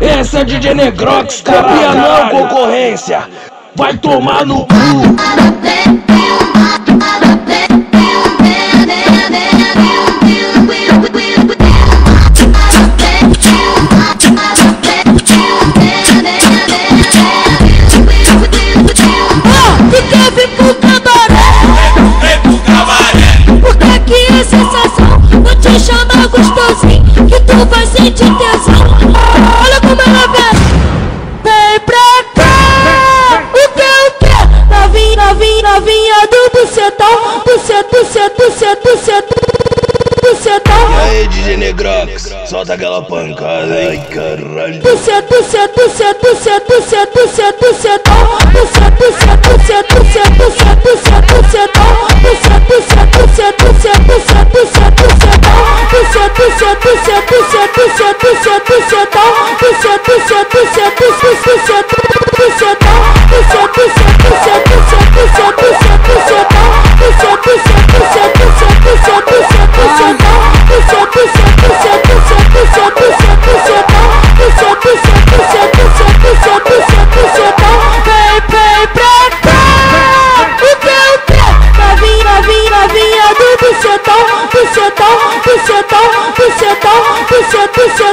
Essa é DJ Negrox, copia não concorrência. Vai tomar no cu. Tesão Olha como ela vem Vem pra cá O que, o que? Novinha, novinha, novinha do bucetão Bucet, bucet, bucet, bucet Bucetão Aí, DJ Negrox, solta aquela pancada. Ai, caralho. Bucet, bucet, bucet, bucet, bucet, bucet, bucetão Bucet, bucet, bucet, bucet, bucet, bucet, bucetão bucet, bucet, bucet, bucetão Bucet, bucet, bucet, bucet, bucet, bucetão Bucet,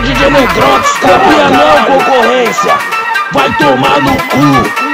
DJ Negrox, copia não concorrência. Vai tomar no cu.